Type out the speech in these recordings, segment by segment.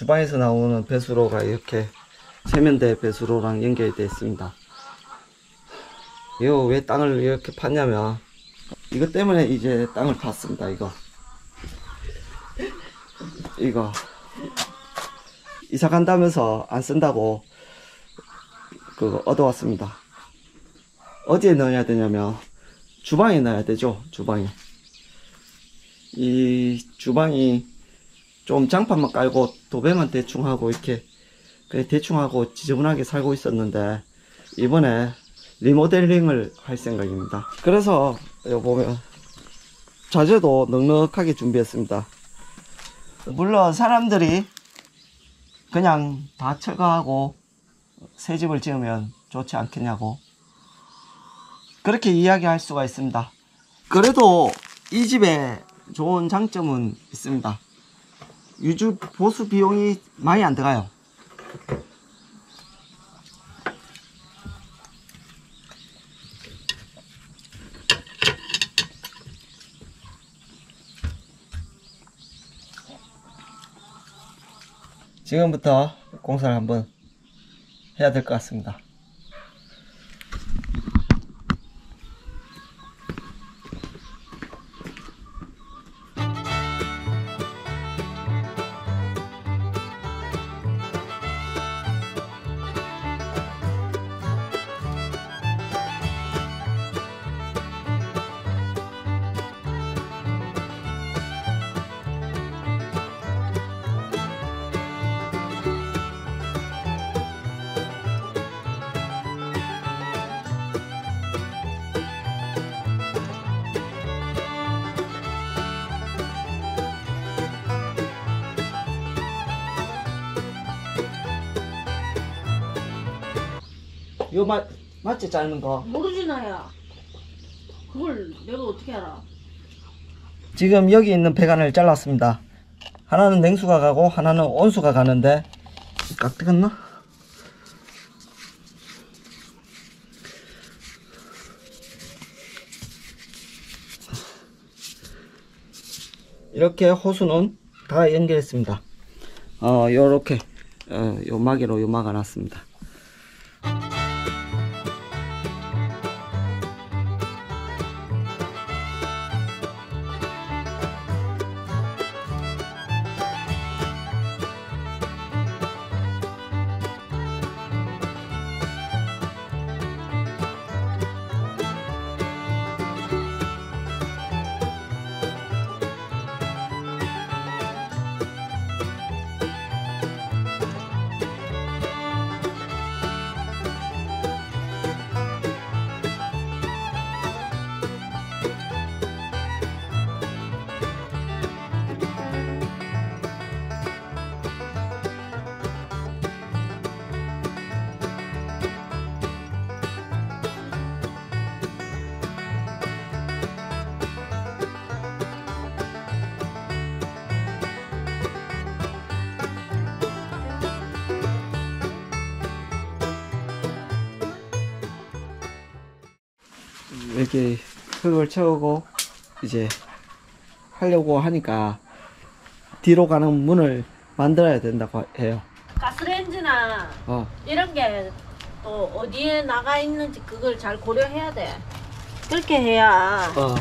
주방에서 나오는 배수로가 이렇게 세면대 배수로랑 연결이 되어 있습니다. 이거 왜 땅을 이렇게 팠냐면 이것 때문에 이제 땅을 팠습니다. 이거 이거 이사 간다면서 안 쓴다고 그거 얻어왔습니다. 어디에 넣어야 되냐면 주방에 넣어야 되죠. 주방에 이 주방이 좀 장판만 깔고 도배만 대충 하고 이렇게 그냥 대충 하고 지저분하게 살고 있었는데 이번에 리모델링을 할 생각입니다. 그래서 여기 보면 자재도 넉넉하게 준비했습니다. 물론 사람들이 그냥 다 철거하고 새 집을 지으면 좋지 않겠냐고 그렇게 이야기할 수가 있습니다. 그래도 이 집에 좋은 장점은 있습니다. 유주 보수 비용이 많이 안 들어가요. 지금부터 공사를 한번 해야 될 것 같습니다. 이거 맞, 맞지 짧은 거? 모르지 나야. 그걸 내가 어떻게 알아? 지금 여기 있는 배관을 잘랐습니다. 하나는 냉수가 가고 하나는 온수가 가는데 깍뜨갔나? 이렇게 호수는 다 연결했습니다. 어, 요렇게 어, 요 마개로 요 막아놨습니다. 이렇게 흙을 채우고 이제 하려고 하니까 뒤로 가는 문을 만들어야 된다고 해요. 가스레인지나 어, 이런 게 또 어디에 나가 있는지 그걸 잘 고려해야 돼. 그렇게 해야 어,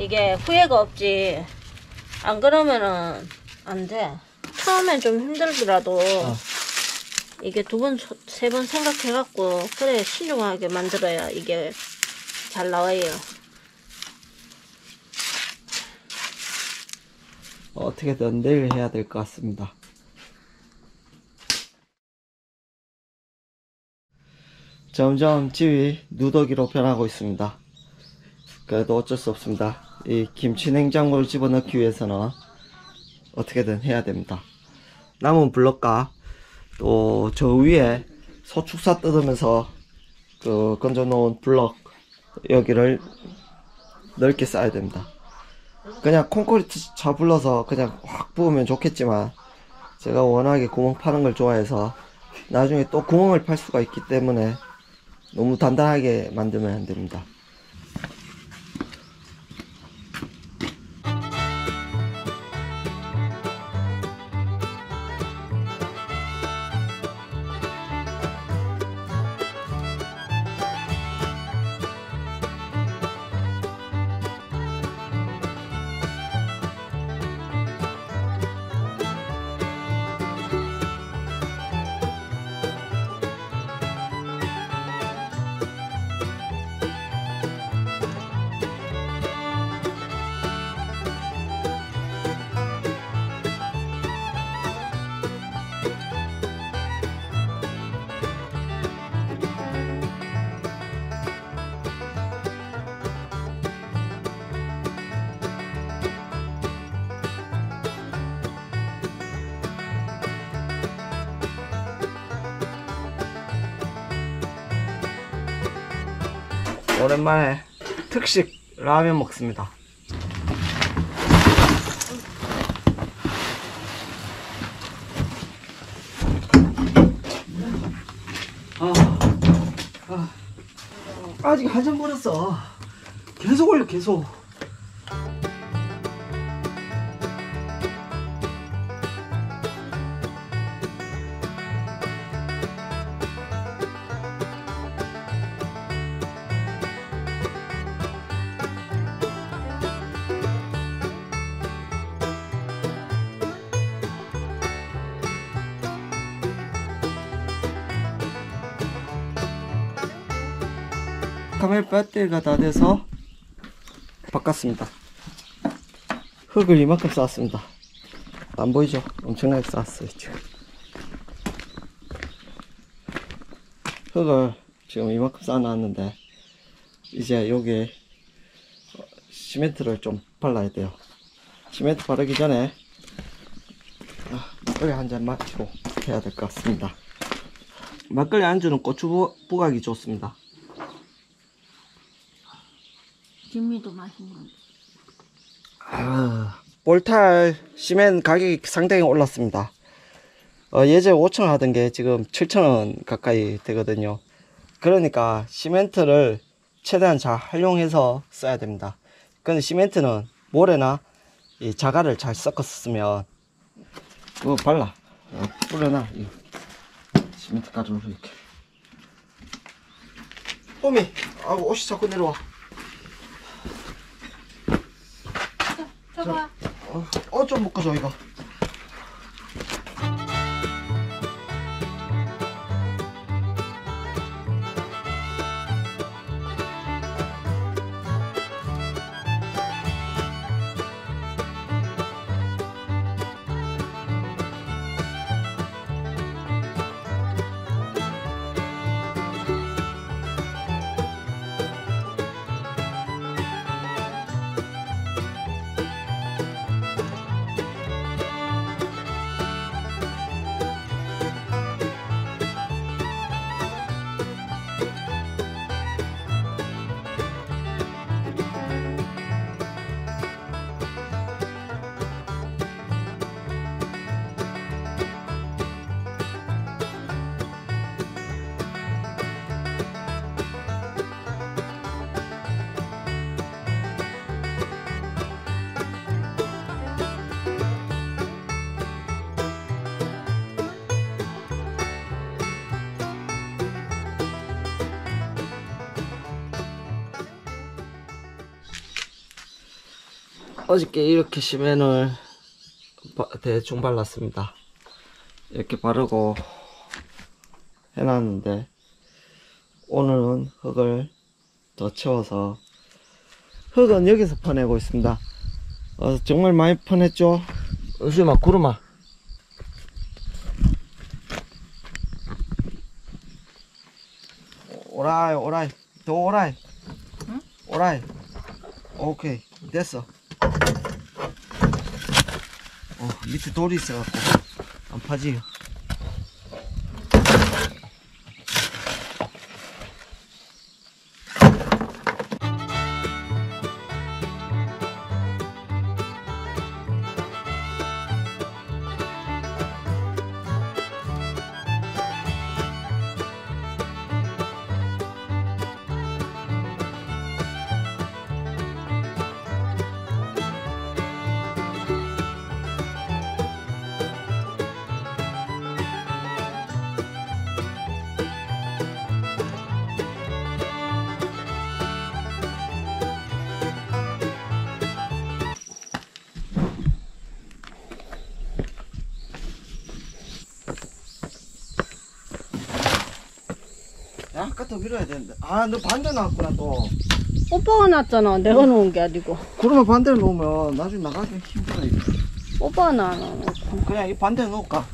이게 후회가 없지. 안 그러면은 안 돼. 처음엔 좀 힘들더라도 어. 이게 두 번, 세 번 생각해갖고 그래 신중하게 만들어야 이게 잘 나와요. 어떻게든 내일 해야 될 것 같습니다. 점점 집이 누더기로 변하고 있습니다. 그래도 어쩔 수 없습니다. 이 김치 냉장고를 집어넣기 위해서는 어떻게든 해야 됩니다. 남은 블럭과 또 저 위에 소축사 뜯으면서 그 건져 놓은 블럭 여기를 넓게 쌓아야 됩니다. 그냥 콘크리트 자불러서 그냥 확 부으면 좋겠지만 제가 워낙에 구멍 파는 걸 좋아해서 나중에 또 구멍을 팔 수가 있기 때문에 너무 단단하게 만들면 안 됩니다. 오랜만에 특식 라면 먹습니다. 아, 아, 아직 한참 걸었어. 계속 올려, 계속. 카멜 배터리가 다 돼서 바꿨습니다. 흙을 이만큼 쌓았습니다. 안 보이죠? 엄청나게 쌓았어요, 지금. 흙을 지금 이만큼 쌓아놨는데, 이제 여기에 어, 시멘트를 좀 발라야 돼요. 시멘트 바르기 전에, 아, 막걸리 한 잔 마시고 해야 될 것 같습니다. 막걸리 안주는 고추 부- 부각이 좋습니다. 진미도 맛있는. 아, 볼탈 시멘 가격이 상당히 올랐습니다. 어, 예전에 5,000원 하던 게 지금 7,000원 가까이 되거든요. 그러니까 시멘트를 최대한 잘 활용해서 써야 됩니다. 근데 시멘트는 모래나 이 자갈을 잘 쓰면 그거 발라. 어, 뿌려놔. 이 시멘트 가루를 이렇게. 호미, 아 옷이 자꾸 내려와. 저거 어, 좀 묶어줘, 이거. 어저께 이렇게 시멘을 바- 대충 발랐습니다. 이렇게 바르고 해놨는데 오늘은 흙을 더 채워서 흙은 여기서 퍼내고 있습니다. 어, 정말 많이 퍼냈죠? 으시마 구르마 오라이 오라이. 더 오라이. 오라이. 오케이. 됐어 어, 밑에 돌이 있어갖고 안 파지요. 야, 아까 더 밀어야 되는데. 아, 너 반대 나왔구나, 또. 오빠가 놨잖아. 내가 놓은 게 아니고. 그러면 반대로 놓으면 나중에 나가기 힘들어, 이거. 오빠가 놔놓고. 그냥 이 반대 놓을까?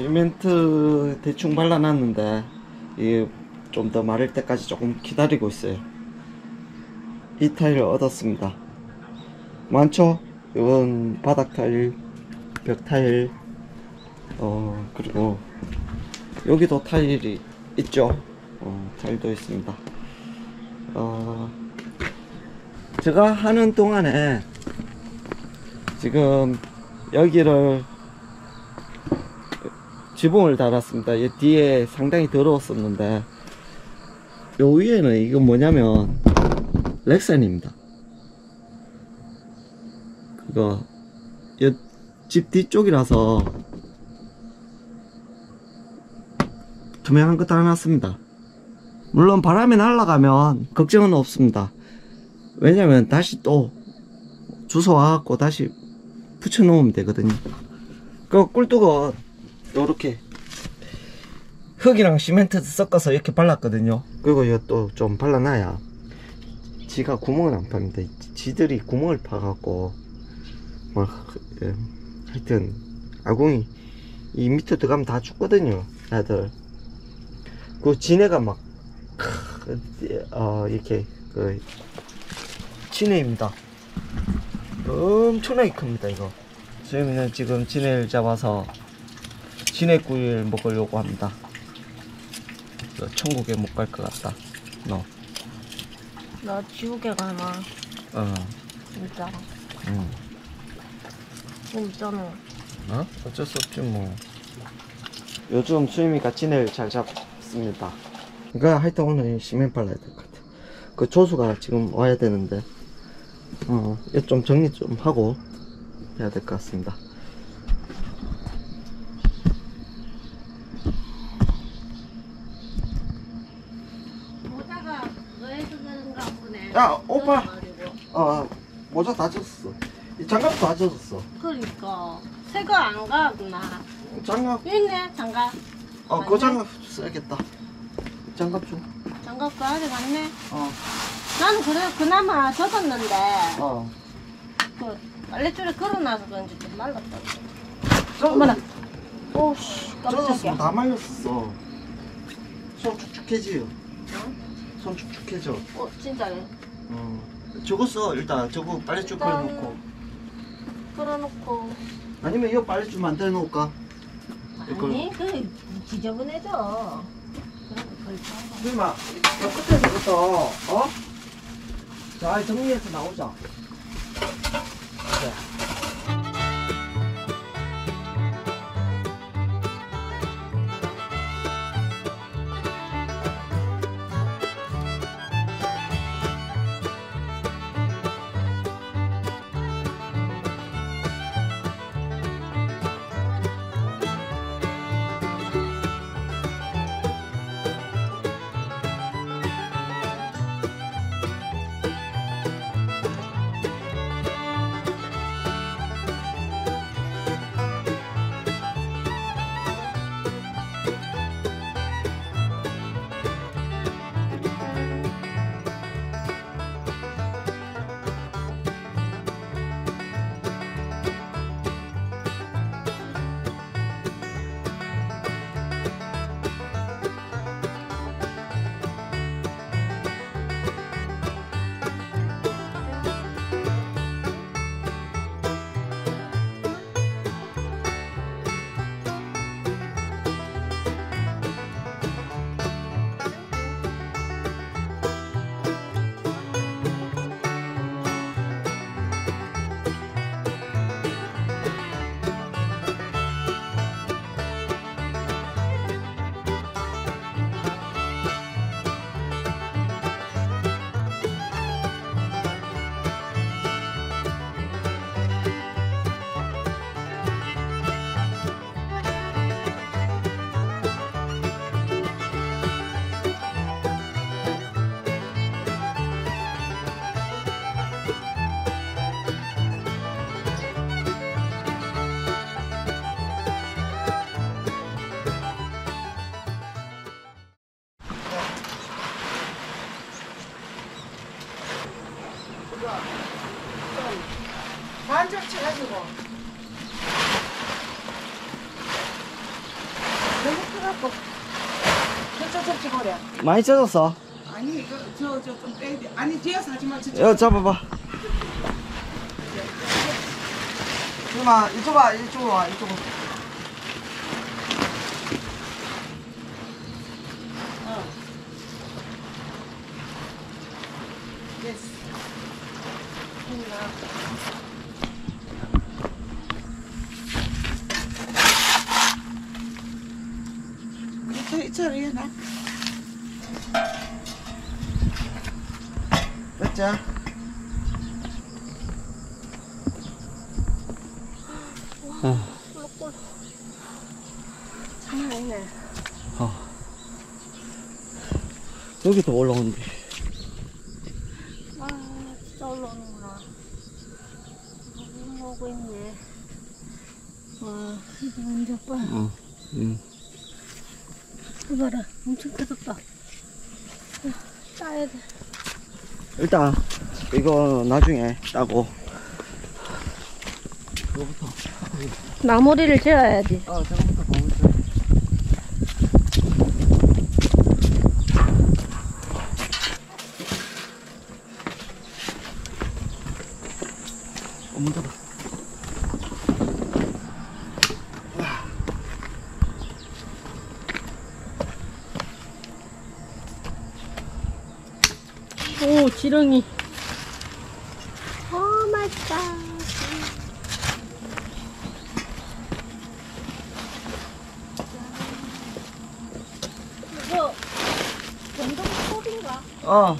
시멘트 대충 발라놨는데 이좀더 마를 때까지 조금 기다리고 있어요. 이 타일을 얻었습니다. 많죠? 이건 바닥 타일, 벽 타일, 어 그리고 여기도 타일이 있죠. 어, 타일도 있습니다. 어 제가 하는 동안에 지금 여기를 지붕을 달았습니다. 이 뒤에 상당히 더러웠었는데 요 위에는 이건 뭐냐면 렉산입니다. 그거 이집 뒤쪽이라서 투명한 거 달아놨습니다. 물론 바람이 날아가면 걱정은 없습니다. 왜냐면 다시 또 주워와갖고 다시 붙여놓으면 되거든요. 그 꿀뚝은 요렇게 흙이랑 시멘트 섞어서 이렇게 발랐거든요. 그리고 이거 또좀 발라놔야 지가 구멍을 안 파는데 지들이 구멍을 파갖고 막 예, 하여튼 아궁이 이 밑에 들어가면 다 죽거든요. 애들. 그 지네가 막 크, 어, 이렇게 그 진해입니다. 엄청나게 큽니다 이거. 저희는 지금 진해를 잡아서 진해구이를 먹으려고 합니다. 저 천국에 못 갈 것 같다. 너. 나 지우개 가나 어. 진짜 응. 진짜는 어? 어쩔 수 없지 뭐. 요즘 수임이가 진해를 잘 잡습니다. 그러니까 하여튼 오늘 시멘 발라야 될 것 같아. 그 조수가 지금 와야 되는데, 어, 좀 정리 좀 하고 해야 될 것 같습니다. 모자가 너에서 그런가 보네 야, 오빠! 어, 모자 다 젖었어. 이 장갑도 다 젖었어. 그러니까 새거 안 가구나 장갑, 있네 장갑 어, 그 장갑 써야겠다. 장갑 좀. 장갑 그 안에 갔네 어, 나는 그래 그나마 젖었는데 어. 그 빨래줄에 걸어놔서 그런지 좀 말랐다 젖- 어머나 오씨 젖었으면 깜짝이야 다 말렸어. 손 축축해지요. 어? 손 축축해져. 어 진짜요 어. 저거 써 일단 저거 빨래줄 일단- 걸어놓고 걸어놓고 아니면 이거 빨래줄 만들어 놓을까? 아니 그 지저분해져 저 끝에서부터 어? 잘 정리해서 나오자. 자. 많이 젖었어. 아니 이거 저저 좀 빼야 돼. 아니 뒤에서 하지 마. 저, 이거 잡아봐. 이마 이쪽 와 이쪽으로 와 이쪽으로. 저 이차로 해놔. 됐지? 꿀꿀. 장난 아니네. 여기 더 올라오는데. 아 진짜 올라오는구나. 너무 오고 있네. 와 이거 완전 빠. 어. 음. 이거 봐라 엄청 커졌다. 따야 돼. 일단 이거 나중에 따고. 나무리를 재어야지. 어, 지렁이. 오 맛있다. 이거 전동 톱인가? 어,